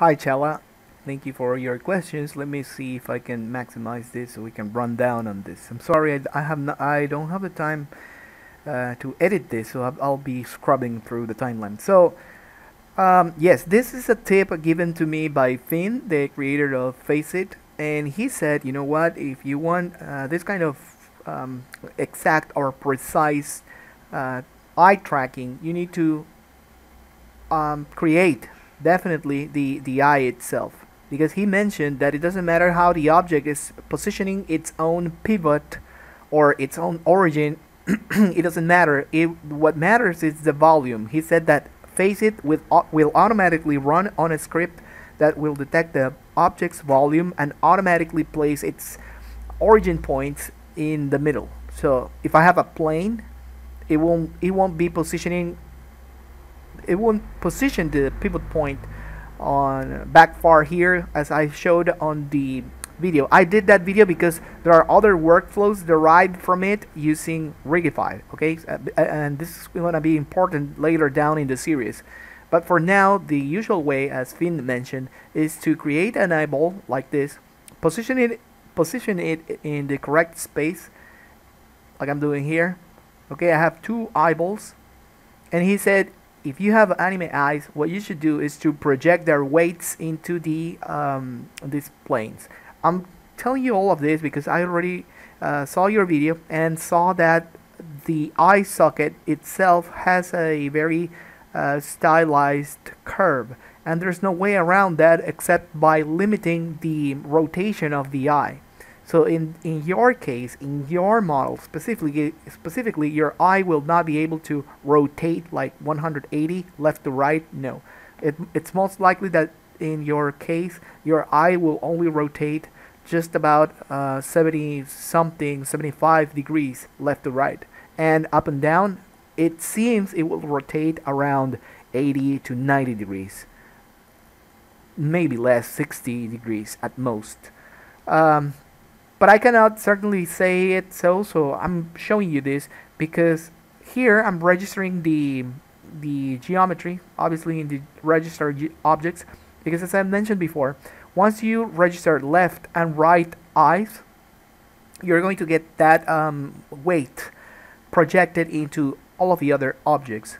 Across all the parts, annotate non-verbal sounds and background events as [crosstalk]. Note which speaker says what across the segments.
Speaker 1: Hi Chella, thank you for your questions. Let me see if I can maximize this so we can run down on this. I'm sorry, I, I have no, I don't have the time uh, to edit this, so I'll, I'll be scrubbing through the timeline. So, um, yes, this is a tip given to me by Finn, the creator of Faceit, and he said, you know what, if you want uh, this kind of um, exact or precise uh, eye tracking, you need to um, create definitely the, the eye itself. Because he mentioned that it doesn't matter how the object is positioning its own pivot or its own origin, [clears throat] it doesn't matter. It, what matters is the volume. He said that Faceit with, will automatically run on a script that will detect the object's volume and automatically place its origin points in the middle. So if I have a plane, it won't it won't be positioning it won't position the pivot point on back far here as I showed on the video. I did that video because there are other workflows derived from it using Rigify, okay? Uh, uh, and this is going to be important later down in the series. But for now, the usual way, as Finn mentioned, is to create an eyeball like this, position it, position it in the correct space, like I'm doing here. Okay, I have two eyeballs, and he said if you have anime eyes, what you should do is to project their weights into the um, these planes. I'm telling you all of this because I already uh, saw your video and saw that the eye socket itself has a very uh, stylized curve and there's no way around that except by limiting the rotation of the eye. So in, in your case, in your model, specifically, specifically, your eye will not be able to rotate like 180 left to right. No, it, it's most likely that in your case, your eye will only rotate just about uh, 70 something, 75 degrees left to right. And up and down, it seems it will rotate around 80 to 90 degrees. Maybe less, 60 degrees at most. Um, but I cannot certainly say it so so I'm showing you this because here I'm registering the the geometry obviously in the register objects because as I mentioned before once you register left and right eyes you're going to get that um, weight projected into all of the other objects.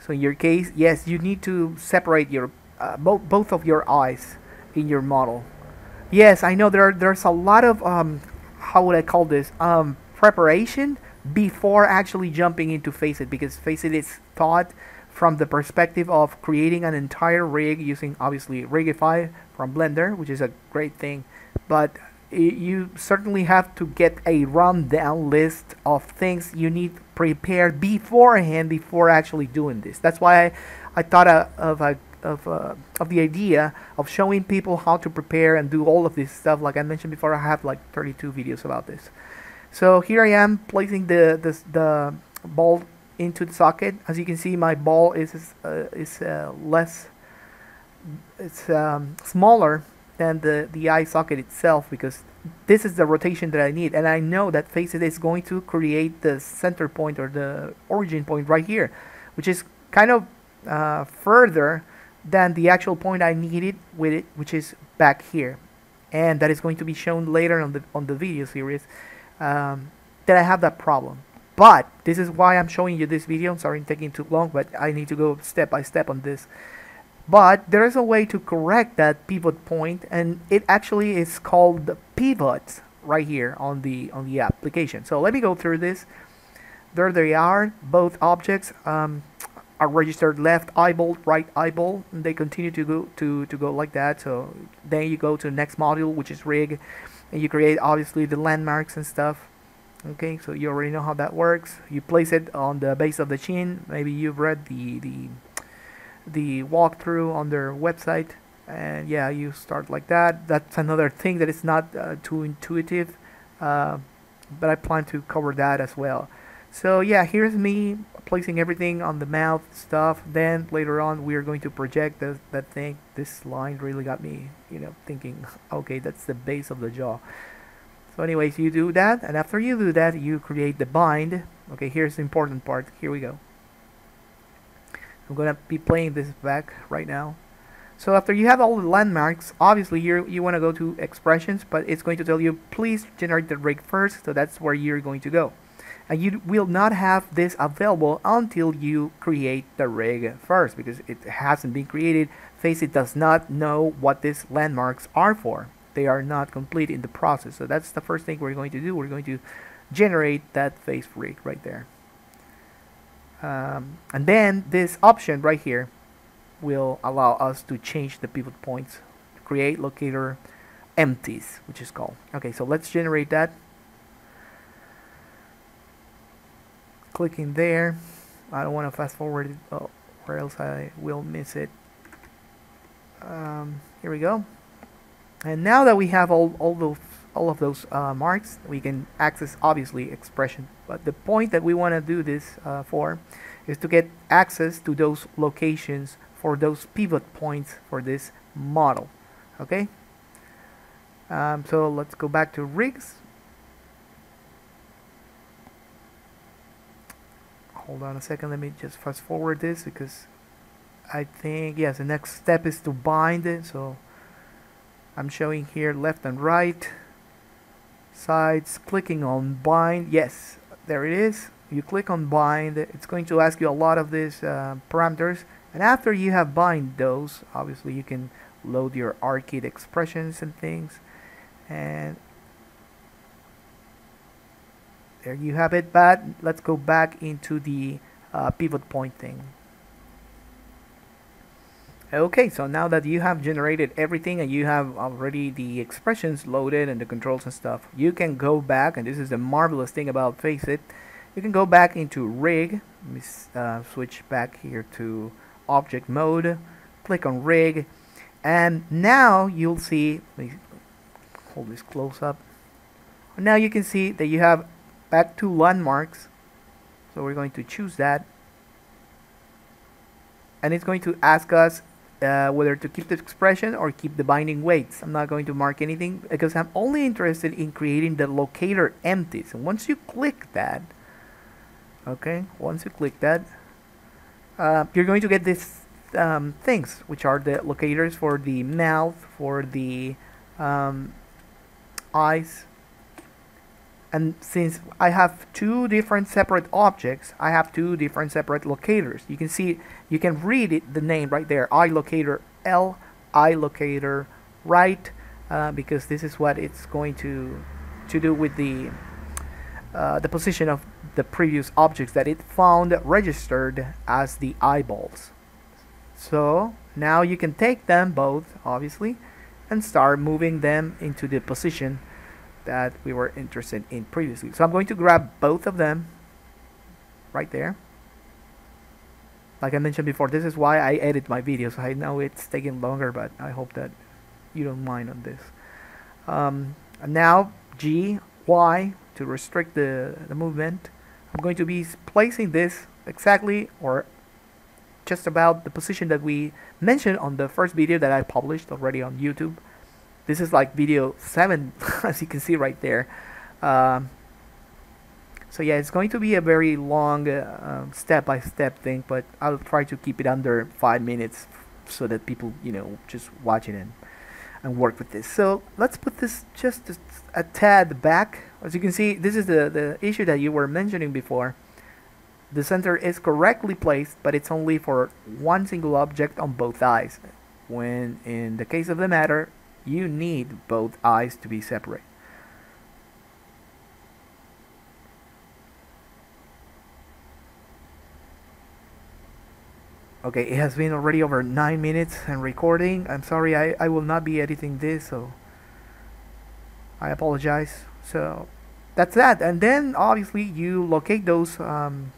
Speaker 1: So in your case yes you need to separate your uh, both both of your eyes in your model Yes, I know there there's a lot of um, how would I call this um, preparation before actually jumping into Faceit because Faceit is thought from the perspective of creating an entire rig using obviously Rigify from Blender, which is a great thing, but you certainly have to get a rundown list of things you need prepared beforehand before actually doing this. That's why I, I thought of a of uh, of the idea of showing people how to prepare and do all of this stuff. Like I mentioned before, I have like 32 videos about this. So here I am placing the the, the ball into the socket. As you can see, my ball is uh, is uh, less it's um, smaller than the the eye socket itself because this is the rotation that I need and I know that Faceit is going to create the center point or the origin point right here which is kind of uh, further than the actual point I needed with it, which is back here. And that is going to be shown later on the on the video series um, that I have that problem. But this is why I'm showing you this video. I'm sorry I'm taking too long, but I need to go step by step on this. But there is a way to correct that pivot point, and it actually is called the pivot right here on the on the application. So let me go through this. There they are, both objects. Um, are registered left eyeball, right eyeball, and they continue to go to to go like that. So then you go to the next module, which is rig, and you create obviously the landmarks and stuff. Okay, so you already know how that works. You place it on the base of the chin. Maybe you've read the the the walkthrough on their website, and yeah, you start like that. That's another thing that is not uh, too intuitive, uh, but I plan to cover that as well. So yeah, here's me placing everything on the mouth stuff. Then later on, we are going to project the, that thing. This line really got me, you know, thinking, [laughs] okay, that's the base of the jaw. So anyways, you do that, and after you do that, you create the bind. Okay, here's the important part. Here we go. I'm gonna be playing this back right now. So after you have all the landmarks, obviously you you want to go to expressions, but it's going to tell you please generate the rig first. So that's where you're going to go. And you will not have this available until you create the rig first because it hasn't been created. Faceit does not know what these landmarks are for. They are not complete in the process. So that's the first thing we're going to do. We're going to generate that face rig right there. Um, and then this option right here will allow us to change the pivot points create locator empties which is called okay so let's generate that clicking there. I don't want to fast forward it oh, or else I will miss it. Um, here we go. And now that we have all, all those all of those uh, marks we can access obviously expression. But the point that we want to do this uh, for is to get access to those locations for those pivot points for this model. Okay? Um, so let's go back to rigs hold on a second let me just fast forward this because I think yes the next step is to bind it so I'm showing here left and right sides clicking on bind yes there it is you click on bind it's going to ask you a lot of these uh, parameters and after you have bind those, obviously you can load your ARKit expressions and things. And there you have it. But let's go back into the uh, pivot point thing. Okay, so now that you have generated everything and you have already the expressions loaded and the controls and stuff, you can go back, and this is the marvelous thing about Faceit, you can go back into Rig, let me uh, switch back here to object mode click on rig and now you'll see hold this close up now you can see that you have back to landmarks so we're going to choose that and it's going to ask us uh, whether to keep the expression or keep the binding weights. I'm not going to mark anything because I'm only interested in creating the locator empties. And once you click that, okay, once you click that, uh, you're going to get these um, things, which are the locators for the mouth, for the um, eyes. And since I have two different separate objects, I have two different separate locators. You can see, you can read it, the name right there, eye locator L, eye locator right, uh, because this is what it's going to to do with the uh, the position of the previous objects that it found registered as the eyeballs. So now you can take them both, obviously, and start moving them into the position that we were interested in previously. So I'm going to grab both of them right there. Like I mentioned before, this is why I edit my videos. I know it's taking longer, but I hope that you don't mind on this. Um, now G, Y to restrict the, the movement. I'm going to be placing this exactly or just about the position that we mentioned on the first video that I published already on YouTube. This is like video 7 [laughs] as you can see right there. Um, so yeah, it's going to be a very long uh, step-by-step -step thing, but I'll try to keep it under 5 minutes so that people, you know, just watch it and, and work with this. So let's put this just a tad back. As you can see, this is the, the issue that you were mentioning before. The center is correctly placed, but it's only for one single object on both eyes. When in the case of the matter, you need both eyes to be separate. Okay, it has been already over 9 minutes and recording. I'm sorry, I, I will not be editing this, so I apologize. So that's that. And then obviously you locate those um,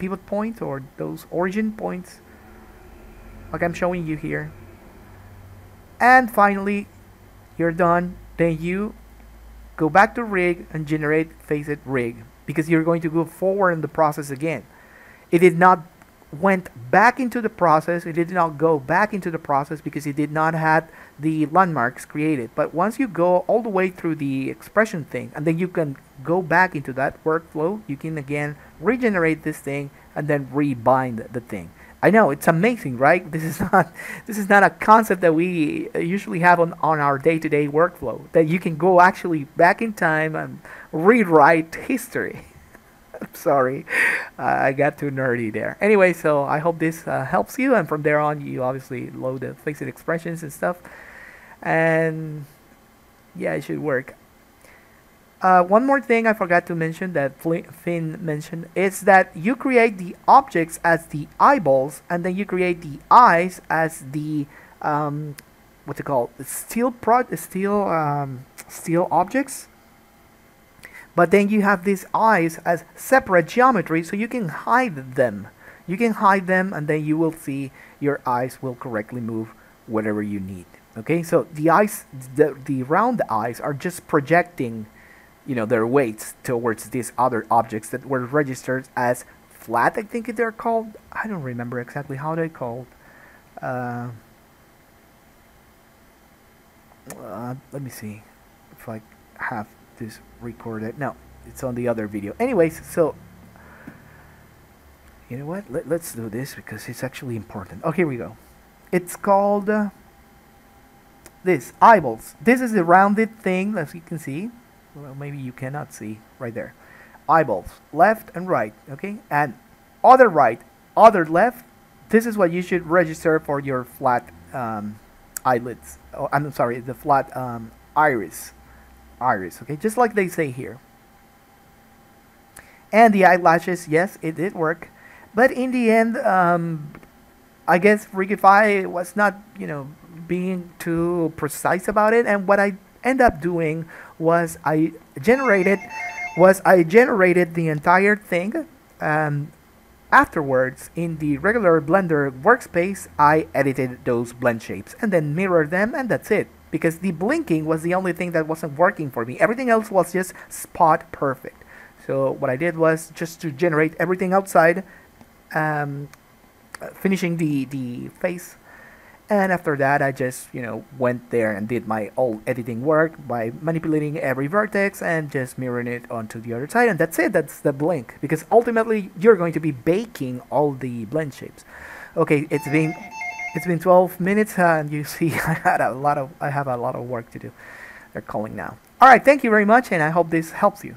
Speaker 1: pivot points or those origin points like I'm showing you here. And finally, you're done. Then you go back to rig and generate Faceit rig because you're going to go forward in the process again. It did not went back into the process. It did not go back into the process because it did not have the landmarks created. But once you go all the way through the expression thing, and then you can go back into that workflow, you can again regenerate this thing and then rebind the thing. I know it's amazing, right? This is [laughs] not this is not a concept that we usually have on, on our day-to-day workflow. That you can go actually back in time and rewrite history. [laughs] I'm sorry, uh, I got too nerdy there. Anyway, so I hope this uh, helps you, and from there on, you obviously load the fixed expressions and stuff, and yeah, it should work. Uh, one more thing I forgot to mention that Finn mentioned is that you create the objects as the eyeballs, and then you create the eyes as the um, what's it called? Steel pro steel um, steel objects. But then you have these eyes as separate geometry, so you can hide them. You can hide them, and then you will see your eyes will correctly move whatever you need. Okay, so the eyes, the the round eyes are just projecting you know their weights towards these other objects that were registered as flat I think they're called. I don't remember exactly how they're called. Uh, uh, let me see if I have this recorded. No it's on the other video. Anyways so you know what? Let, us do this because it's actually important. Oh here we go. It's called uh, this eyeballs. This is the rounded thing as you can see well maybe you cannot see right there. Eyeballs left and right okay? And other right other left this is what you should register for your flat um, eyelids. Oh, I'm sorry the flat um, iris. Iris okay? Just like they say here. And the eyelashes yes it did work. But in the end um, I guess Freakify was not you know being too precise about it. And what I end up doing was I generated was I generated the entire thing um, afterwards in the regular blender workspace I edited those blend shapes and then mirrored them and that's it. Because the blinking was the only thing that wasn't working for me. Everything else was just spot perfect. So what I did was just to generate everything outside um, finishing the the face and after that I just you know went there and did my old editing work by manipulating every vertex and just mirroring it onto the other side. And that's it. That's the blink. Because ultimately you're going to be baking all the blend shapes. Okay it's been it's been 12 minutes and you see [laughs] I had a lot of I have a lot of work to do. They're calling now. All right thank you very much and I hope this helps you